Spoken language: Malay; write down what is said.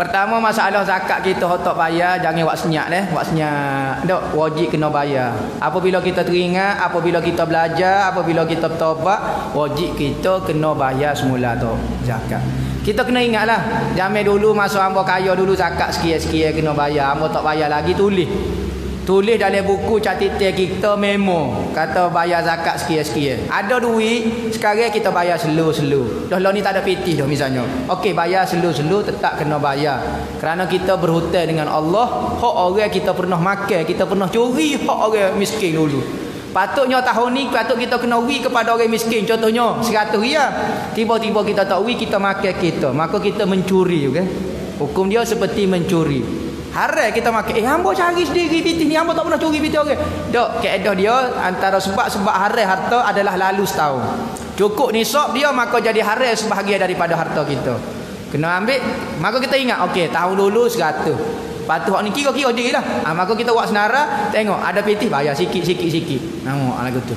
Pertama masalah zakat kita hotok bayar jangan buat senyap deh, buat senyap. Dok wajib kena bayar. Apabila kita teringat, apabila kita belajar, apabila kita bertobat, wajib kita kena bayar semula tu zakat. Kita kena ingatlah, zaman dulu masa hamba kaya dulu zakat sekian-sekian kena bayar, hamba tak bayar lagi tulis. Tulis dalam buku catatan kita memo kata bayar zakat sekian-sekian. Ada duit, sekarang kita bayar selu-selu. Dah lah ni tak ada pitih dah misalnya. Okey, bayar selu-selu tetap kena bayar. Kerana kita berhutang dengan Allah, hak orang kita pernah makan, kita pernah curi hak orang miskin dulu. Patutnya tahun ni patut kita kena wi kepada orang miskin. Contohnya 100 riyal. Tiba-tiba kita tak wi kita makan kita. Maka kita mencuri okay? Hukum dia seperti mencuri. Haram kita makan. Eh hamba cari sendiri biti ni hamba tak pernah curi biti orang. Dok, kaedah dia antara sebab-sebab haram harta adalah lalu setahun. Cukup nisab dia maka jadi haram sebahagian daripada harta kita. Kena ambil maka kita ingat okey tahun dulu 100. Patuh ni kira-kira dia lah. Ha, maka kita buat senara, tengok ada pitih bayar sikit-sikit sikit. Nampak lagu tu.